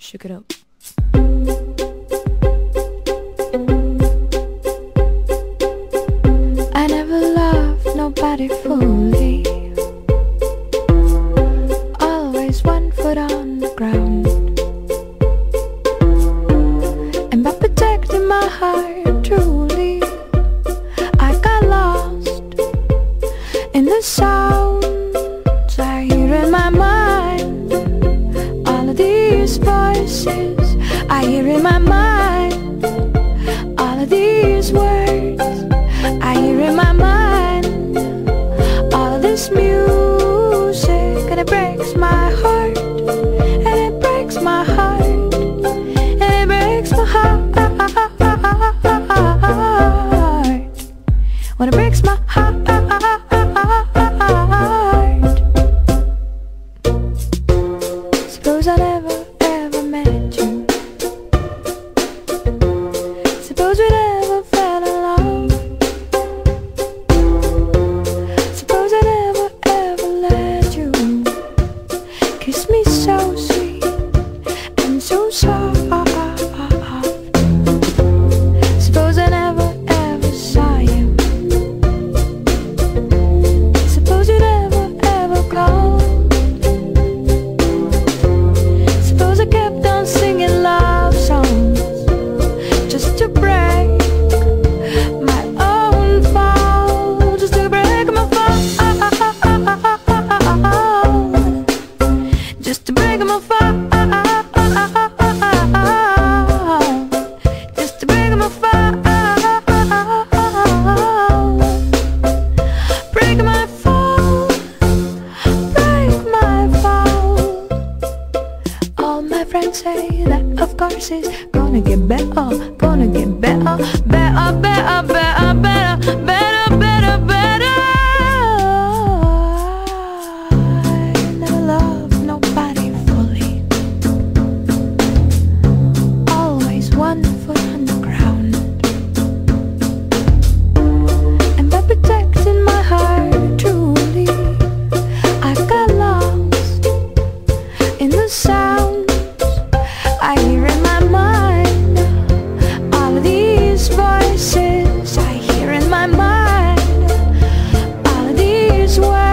shook it up. I never loved nobody fully. Always one foot on the ground. And by protecting my heart truly, I got lost in the sound. voices I hear in my mind All of these words. I hear in my mind All of this music And it breaks my heart And it breaks my heart And it breaks my heart. When it breaks my heart promises Gonna get better, gonna get better Better, better, better. is why.